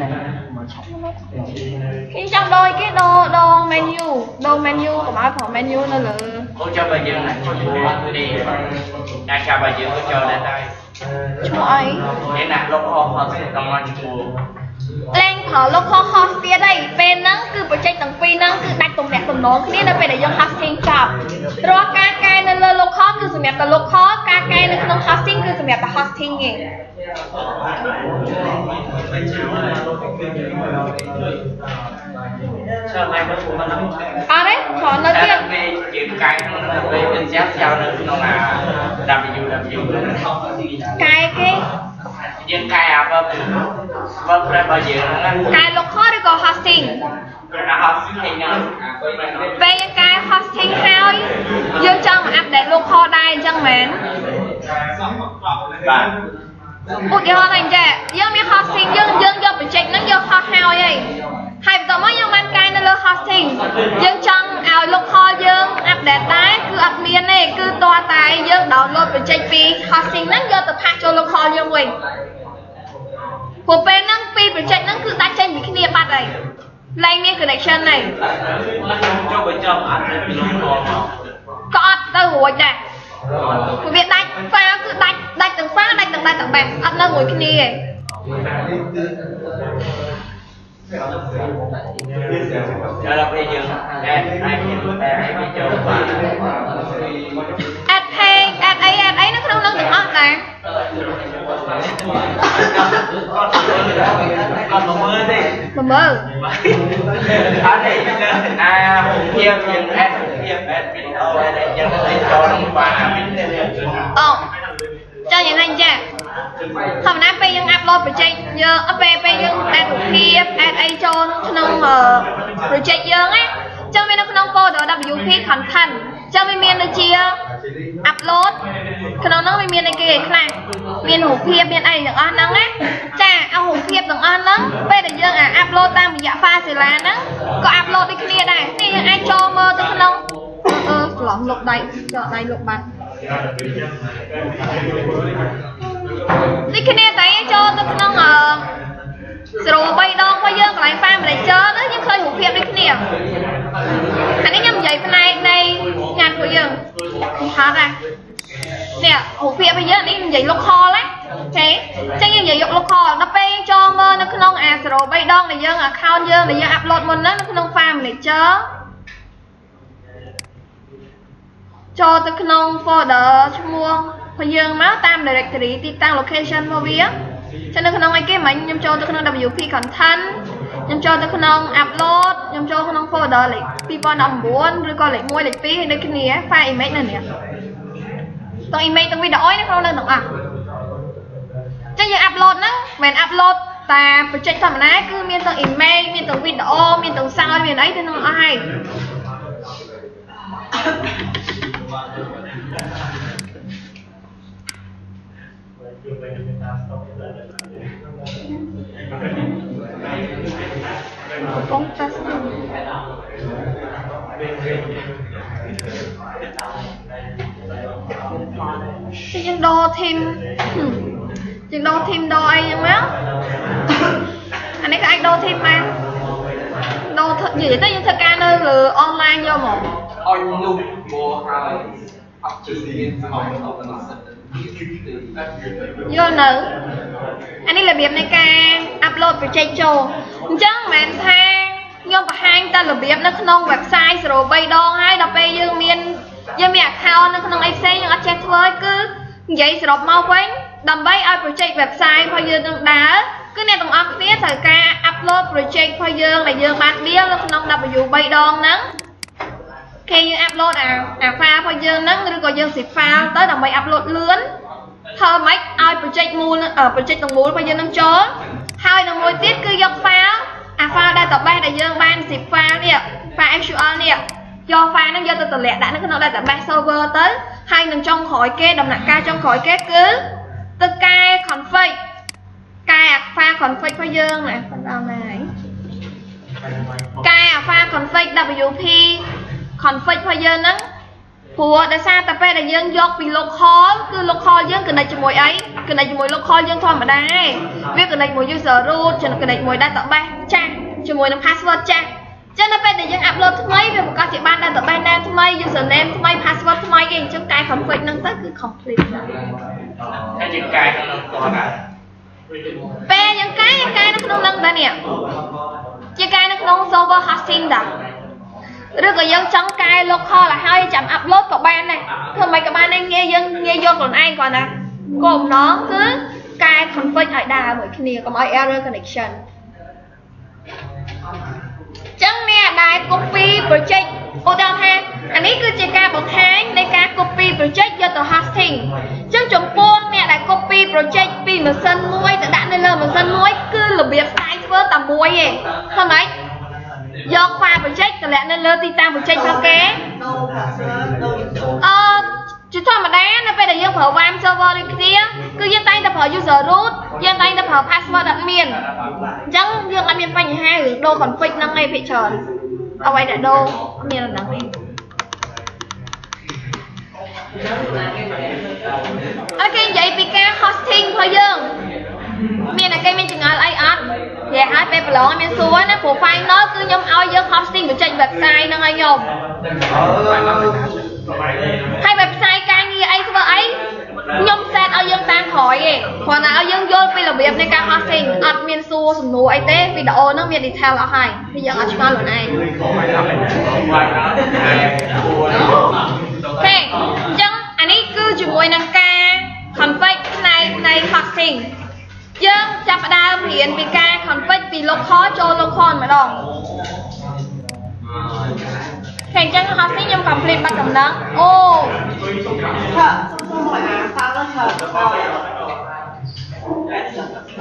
គេចង់ដូរគេដូរដូរ menu ដូរ menu កុំឲ្យប្រើ menu នៅលើអូចាំបើយើងណាជួយនេះតែចាំបើយើងទៅចូលដែរតែឈ្មោះអីនេះណាលុបហោហ ត់តំងឈ្មោះលេងប្រើ local host ទៀតហើយពេលហ្នឹងគឺបច្ចេកទាំងពីរហ្នឹងគឺដាច់ទំនាក់ទំនងគ្នានៅពេលដែលយើង hosting ចប់រាល់ការកែនៅលើ local គឺសម្រាប់តែ local ការកែនៅក្នុង hosting គឺសម្រាប់តែ hosting ទេចាំ lại nó cũng nó អត់ទេគ្រាន់នៅតែទៀតពេលយើងកាយក្នុងទៅពេលវាចាប់ចោលនៅក្នុងអា WW កែគេ យើងកាយអាបើបើប្រែបើយើងហ្នឹងកែ local ឬក៏ hosting អាហោស្ថិញហ្នឹងពេលយើងកែ hosting ហើយយើងចង់មក update local ដែរអញ្ចឹងមែនបាទឧទាហរណ៍ថាអញ្ចឹងយើងមាន hosting យើងយើងយកបច្ចេកហ្នឹងយកហោះហើយហើយហើយបន្ទាប់មកយើងបានកែនៅលើ hosting យើងចង់ឲ្យ local យើង update ដែរគឺអត់មានទេគឺតើតែយើង download បច្ចេកពី hosting ហ្នឹងយកទៅផាក់ចូល local យើងវិញ ព្រោះពេលហ្នឹងពីបច្ចេកហ្នឹងគឺដាច់ចេញពីគ្នាបាត់ហើយលែងមាន connection ហើយចូលបញ្ចប់អត់ទៅពីលោកផងក៏អត់ទៅរួចដែរវាដាច់ file គឺដាច់ដាច់ទាំង file ដាច់ទាំង database អត់នៅមួយគ្នាទេ giờ là bây giờ em ai em ai bị chơi và add page ក្នុងនឹងទាំងអស់តា còn một mưa đi ល្មើ à đây à hùng kia miền em kia em bị đâu đây dân đây cho nó và mình អូចាយ៉ាងណាចាធម្មតាពេលយើងអាប់ឡូត project យើងអត់ពេលពេលយើង add រូបភាព add អីចូលក្នុងអឺ project យើងណាចឹងវានៅក្នុង folder WP content ចឹងវាមានដូចជា upload ក្នុងនោះវាមានអីគេខ្លះមានរូបភាពមានអីទាំងអស់ហ្នឹងណាចាអារូបភាពទាំងអស់ហ្នឹងពេលដែលយើងអាអាប់ឡូតតាមរយៈ Fazilla ហ្នឹងក៏អាប់ឡូតដូចគ្នាដែរនេះយើងអាចចូលមើលទៅក្នុងអឺច្រឡំលុកដៃចោលដៃលុកបាត់នេះគ្នាតែចូលទៅក្នុងអឺស្រួល3ដងរបស់យើងកន្លែង Family Lecture ទៅយើងឃើញរូបភាពដូចគ្នាអានេះខ្ញុំនិយាយផ្នែកនៃងานរបស់យើងហត់ណា នេះរូបភាពរបស់យើងនេះនិយាយ local ណាអូខេអញ្ចឹងយើងនិយាយយក local ដល់ពេលយើងចូលមើលនៅក្នុងអា0 3ដងដែលយើង account យើងដែលយើង upload មុនហ្នឹងនៅក្នុង File Manager ចូលទៅក្នុង folder ឈ្មោះរបស់យើងមកតាម directory ទីតាំង location របស់វាចឹងនៅក្នុងអីគេមិញខ្ញុំចូលទៅក្នុង WP content ខ្ញុំចូលទៅក្នុង upload ខ្ញុំចូលក្នុង folder លេខ2019ឬក៏លេខ1លេខ2ហើយដូចគ្នា file image នៅនេះ ទាំង image ទាំង video នៅក្នុងនឹងទាំងអស់ចឹងយើង upload ហ្នឹងមិនមែន upload តែ project ធម្មតាគឺមានទាំង image មានទាំង video មានទាំង sound មានអីទៅក្នុងអស់ហើយកំពុងតែស្យើងដោធីមយើងដោធីមដោអីចឹងមកអានេះក៏អាចដោធីមបានដោធ្វើនិយាយទៅយើងធ្វើការនៅលើអនឡាញយកមក anh luôn mua hai học chỉ viên học học là nó យល់នៅអានេះរបៀបនៃការ upload project ចូលអញ្ចឹងមិនមែនថាខ្ញុំបង្ហាញតែរបៀបនៅក្នុង website 03ដងហើយដល់ពេលយើងមានយើងមាន account នៅក្នុងអីផ្សេងយើងអត់ចេះធ្វើគឺ និយាយសរុបមកវិញដើម្បីឲ្យ project website របស់យើងនឹងដើរគឺអ្នកទាំងអស់គ្នាត្រូវការ upload project របស់យើងដែលយើងបាន deal នៅក្នុង W3 ដងហ្នឹងគេយើង upload អាអា file របស់យើងហ្នឹងឬក៏យើង save file ទៅដើម្បី upload លឿនធ្វើម៉េចឲ្យ project មូល project ទាំងមូលរបស់យើងនឹងចូលហើយនឹងមួយទៀតគឺយក file អា file database ដែលយើងបាន zip file នេះ file SQL នេះ យក file ហ្នឹងយកទៅតម្លាក់ដាក់នៅក្នុង database server ទៅហើយនឹងចុងក្រោយគេដំណាក់កាលចុងក្រោយគេគឺទៅកែ config កែអា file config របស់យើងណាបណ្ដោះណាហើយកែអា file config WP config របស់យើងហ្នឹងព្រោះដោយសារតែពេលដែលយើងយកពី local គឺ local យើង connect ជាមួយអី connect ជាមួយ local យើងធម្មតាឯងវា connect មួយ user root ចំណ connect មួយ database ចាស់ជាមួយនឹង password ចាស់ ចឹងនៅពេលដែលយើង upload ថ្មីវាប្រកាសជាបាន database name ថ្មី username ថ្មី password ថ្មីឯងអញ្ចឹងកែ config ហ្នឹងទៅគឺ complete ដែរ cái chữ cài nó còn cả ពេលយើងកែយើងកែនៅក្នុងហ្នឹងដែរនេះជាកែនៅក្នុង server hosting ដែរឬក៏យើងចង់កែ local ឲ្យហើយចាំ upload ក៏បានដែរធ្វើមិនក៏បានដែរងាយយើងងាយយកខ្លួនឯងគាត់ណាគោលបំណងគឺកែ config ឲ្យដើរមួយគ្នាកុំឲ្យ error connection ចឹងអ្នកដែល copy project ឧទាហរណ៍ថាអានេះគឺជាការបង្ហាញនៃការ copy project យកទៅ hosting ចឹងចំពោះអ្នកដែល copy project ពីម៉ាស៊ីនមួយទៅដាក់នៅលើម៉ាស៊ីនមួយគឺរបៀបស្ាយធ្វើតែមួយឯងឃើញម៉េចយក file project តម្លាក់នៅលើទីតាំង project របស់គេអឺ ជាធម្មតានៅពេលដែលយើងប្រើ WAM server ដូចគ្នាគឺយើងតែងតែប្រើ user root យើងតែងតែប្រើ password អត់មានអញ្ចឹងយើងអត់មានបញ្ហារឿងដូរ config ហ្នឹងឯងភាគច្រើនអ្វីដែលដូរមានអាហ្នឹងឯងអត់គេនិយាយពីការ hosting របស់យើងមានតែគេមានចង្អុលអីអត់និយាយឲ្យពេលប្រឡងឲ្យមានសួរណា profile នោះគឺខ្ញុំឲ្យយើង hosting បញ្ចេញ website ហ្នឹងឲ្យខ្ញុំហើយ website ការងារពាក្យអីធ្វើអីខ្ញុំ set ឲ្យយើងតាមក្រោយឯងគ្រាន់តែឲ្យយើងយល់ពីរបៀបនៃការ hosting អត់មានសួរសំណួរអីទេវីដេអូហ្នឹងមាន detail អស់ហើយគឺយើងអត់ឆ្ងល់ខ្លួនឯងទេអញ្ចឹងអានេះគឺជាមួយនឹងការ config ផ្នែកនៃ hosting យើងចាប់ផ្ដើមរៀនពីការ config ពី local ចូល local ម្ដង តែអញ្ចឹង hosting ខ្ញុំ complete បាត់ដំណឹងអូ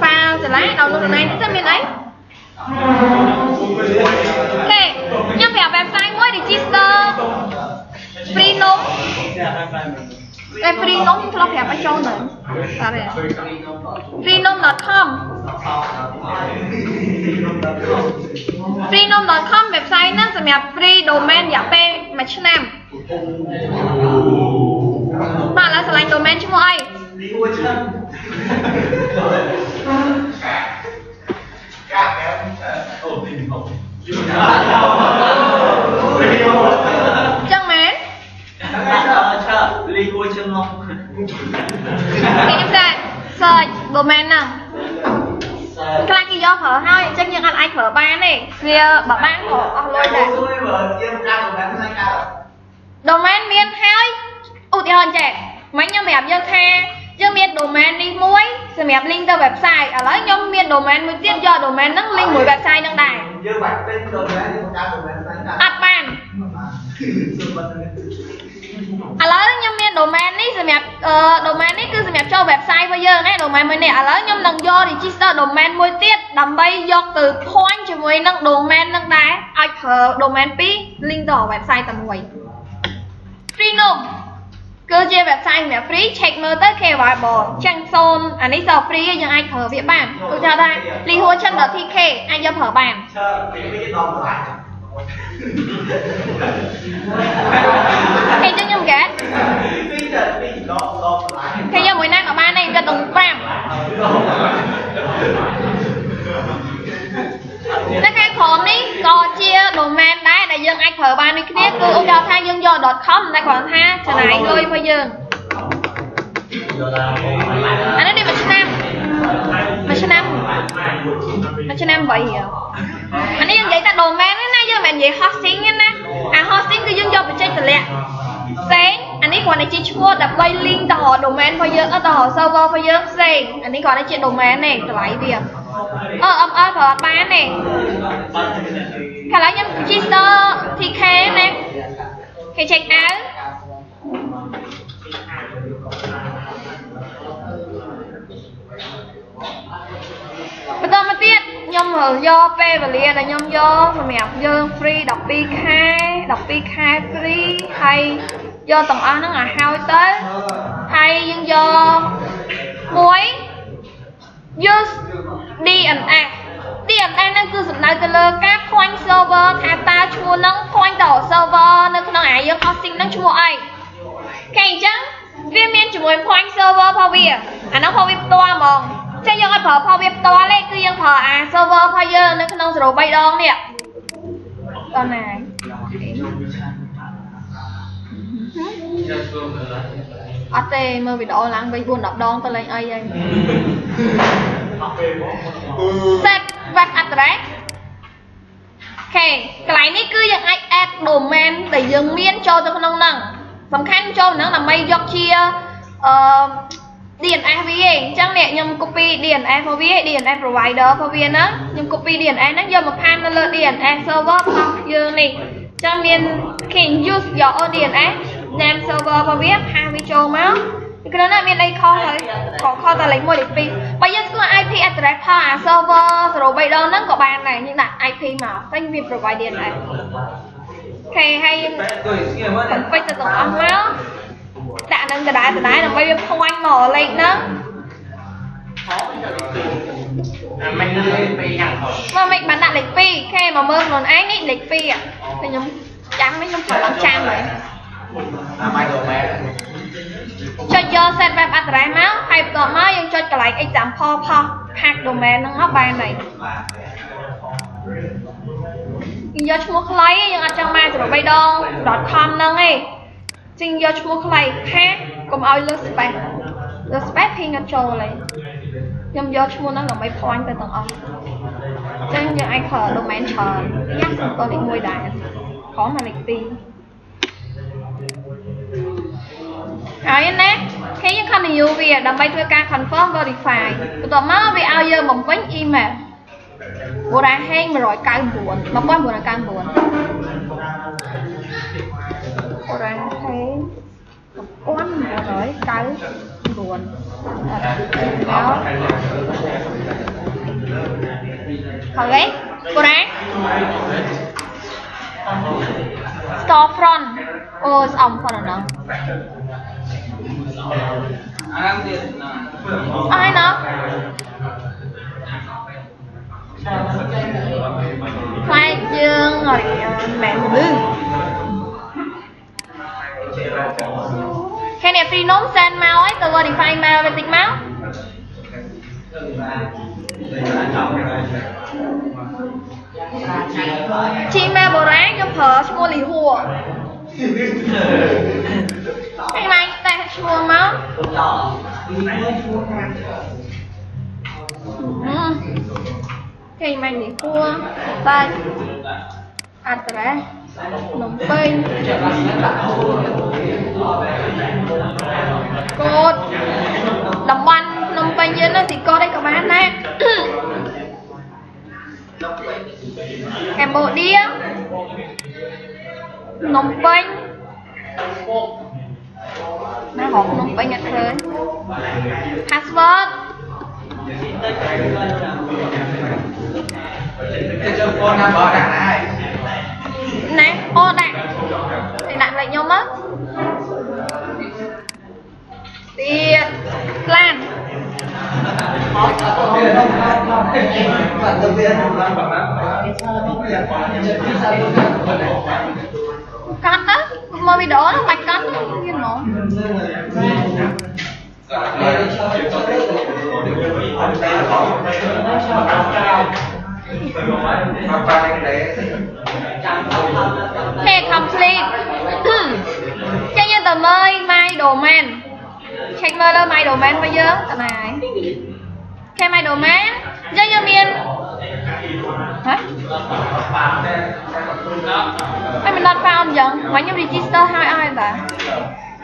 file ចលាដល់លោកណៃនេះទៅមានអីគេខ្ញុំប្រាប់ website មួយ register free នំ តែ free នំខ្ញុំធ្លាប់ប្រាប់ឲ្យចូលទៅអត់ទេ freenom.com freenom.com website ហ្នឹងសម្រាប់ free domain រយៈពេល1ឆ្នាំបាទឥឡូវឆ្លាញ់ domain ឈ្មោះអី search domain ហ្នឹងខ្លះគេយកប្រើហើយអញ្ចឹងយើងអត់អាចប្រើបានទេវាបើបានក៏អស់លុយដែរ domain មានហើយឧទាហរណ៍ចេះមិញខ្ញុំប្រាប់យើងថាយើងមាន domain នេះមួយសម្រាប់ link ទៅ website ឥឡូវខ្ញុំមាន domain មួយទៀតយក domain ហ្នឹង link មួយ website ហ្នឹងដែរយើងបាច់ពេញទៅណាយើងបង្កើតទៅវិញស្អីតាអត់បានឥឡូវខ្ញុំមាន domain នេះសម្រាប់អឺ domain នេះគឺសម្រាប់ចូល website របស់យើងណា domain មួយនេះឥឡូវខ្ញុំនឹងយក register domain មួយទៀតដើម្បីយកទៅ point ជាមួយនឹង domain នឹងដែរឲ្យប្រើ domain 2 link ទៅ website តែមួយ free nom គឺជា website សម្រាប់ free check មើលទៅ KYable ចឹងសូនអានេះស free ឯងយើងអាចប្រើវាបានឧទាហរណ៍ថា lihuachan.tk អាចយកប្រើបានឈើពីពីដល់ខ្លាចហេចឹងខ្ញុំកែពីទៅពីដល់ដល់ខ្លាចគេយកមួយណាក៏បានដែរវាដល់5នៅខាងក្រោមនេះក៏ជា domain ដែរដែលយើ ងអាចប្រើបានដូចគ្នាគឺឧទាហរណ៍ថាយើងយក .com តែគ្រាន់ថាចំណាយលុយរបស់យើងអានេះនេះមួយឆ្នាំមួយឆ្នាំមួយឆ្នាំ8រៀលអានេះយើងនិយាយតែ domain ទេណាយើងមិនមែននិយាយ hosting ទេណា អា hosting គឺយើងយកបច្ចេកតម្លាក់ផ្សេងអានេះគ្រាន់តែជាឈ្មោះដើម្បី link ទៅរក domain របស់យើងអត់ទៅរក server របស់យើងផ្សេងអានេះគ្រាន់តែជា domain ទេតម្លៃវាអឺ ML ប្រើអត់បានទេកាលឡើងខ្ញុំ register TK ណាគេ check out បន្តមកទៀត ខ្ញុំយកពេលវេលាដែលខ្ញុំយកសម្រាប់យើង free 12ខែ12ខែ free ហើយយកទាំងអស់ហ្នឹងឲ្យហើយទៅហើយយើងយកមួយ use DNS DNS ហ្នឹងគឺសំដៅទៅលើការ point server ថាតើឈ្មោះហ្នឹង point ទៅ server នៅក្នុងអាយើង hosting ហ្នឹងឈ្មោះអីគេអញ្ចឹងវាមានជាមួយ point server របស់វាអាហ្នឹងរបស់វាផ្ទាល់ហ្មង ចឹងយើងអត់ប្រើរបស់វាផ្ទាល់ទេគឺយើងប្រើអា server របស់យើងនៅក្នុង0 3ដងនេះដល់ណាអត់ទេមើលវីដេអូឡើងវិញ4 10ដងទៅលេងអីហើយ set web address អូខេកន្លែងនេះគឺយើងអាច add domain ដែលយើងមានចូលទៅក្នុងហ្នឹងសំខាន់ចូលហ្នឹងដើម្បីយកជាអឺ DNS វាឯងអញ្ចឹងនេះខ្ញុំ copy DNS របស់វា DNS provider របស់វាហ្នឹងខ្ញុំ copy DNS ហ្នឹងយកមកផាននៅលើ DNS server របស់យើងនេះអញ្ចឹងមាន king use យក DNS name server របស់វាផាវាចូលមកពីក្រោយណាមានអីខុសហើយក៏ខុសតែលេខ1លេខ2បើយើងស្គាល់ IP address ផងអា server 03ដងហ្នឹងក៏បានដែរយើងដាក់ IP មកតែវា provide DNS អូខេហើយយើង config ទៅទាំងអស់មកដាក់ នឹងដដែលដដែលដើម្បីវាផ្ងាញ់មកលេខហ្នឹង mình lên bị hàng thôi មកមិនបានដាក់លេខ2ខេមកមើលខ្លួនឯងនេះលេខ2តែខ្ញុំចាំនេះខ្ញុំប្រឡងចាំហើយ là mai đồ mẹ ចុចយក set web address មកហើយបន្ទាប់មកយើងចុចកន្លែង example ផុស hack domain ហ្នឹងមកបានហើយយើងយកឈ្មោះខ្លីយើងអត់ចង់បាន03ដង .com ហ្នឹងទេជា ងយកឈ្មោះខ្លី hack កុំឲ្យលើ space លើ space ភីងអត់ចូលទេខ្ញុំយកឈ្មោះហ្នឹងដើម្បី point ទៅទាំងអស់អញ្ចឹងយើងអាចប្រើ domain ច្រើនញ៉ាំសំតលេខ1ដែរខំមកលេខ2ហើយណាគេយើង continue វាដើម្បីធ្វើការ confirm verify បន្ទាប់មកវាឲ្យយើងបំពេញ email បុរាហេង199 1999 បុរាហេង1999ហើយបុរា store front អូស្អំផងហ្នឹងអានទៀតណា អស់ហើយណោះខ្លាចយើងរៀនមែនលឺ Can you free nôm send មកឲ្យទៅ verify mail វិញតិចមក Gmail បុរាណខ្ញុំប្រើឈ្មោះលីហួរឯងឡើងតែឈ្មោះមកគេមិនលីហួរបាច់អត្រេ សភ្នំពេញកូដតំបន់ភ្នំពេញយើងនោះទីកូដអីក៏បានដែរ Cambodia ភ្នំពេញណាហៅភ្នំពេញអត់ឃើញ password ទៅចូលហ្វូនណាបង ដាក់ណាហើយណាអូដាក់គេដាក់លេខខ្ញុំមកទៀតឡាន bạn tập viên làm bạn កាត់ទៅមកវីដេអូហ្នឹងបាច់កាត់ទៅមានហ្មងមកបាត់ឯនេះហេ complete ចេញយើងទៅមើល my domain check មើលលើ my domain របស់យើងតើណាហើយគេ my domain យើងយើងមានហ៎ហើយមិន not found អញ្ចឹងមកខ្ញុំ register ឲ្យឲ្យបាទ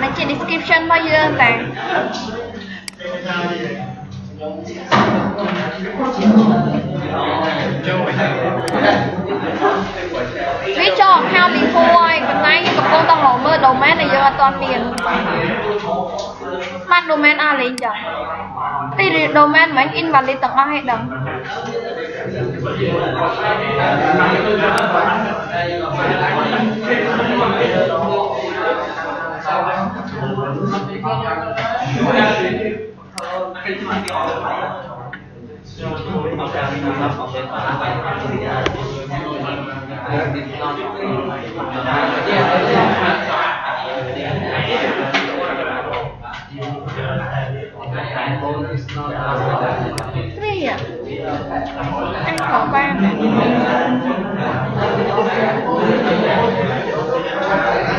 đây còn ở trên description bao nhiêu này biết cho account before ប៉ុន្តែយើងកំពុងតែរកមើល domain ដែលយើងអត់ទាន់មានបាត់ domain អស់លេងចឹងទី domain មិន invalid ទាំងអស់ឯងដឹង ព្រីអាអាចខ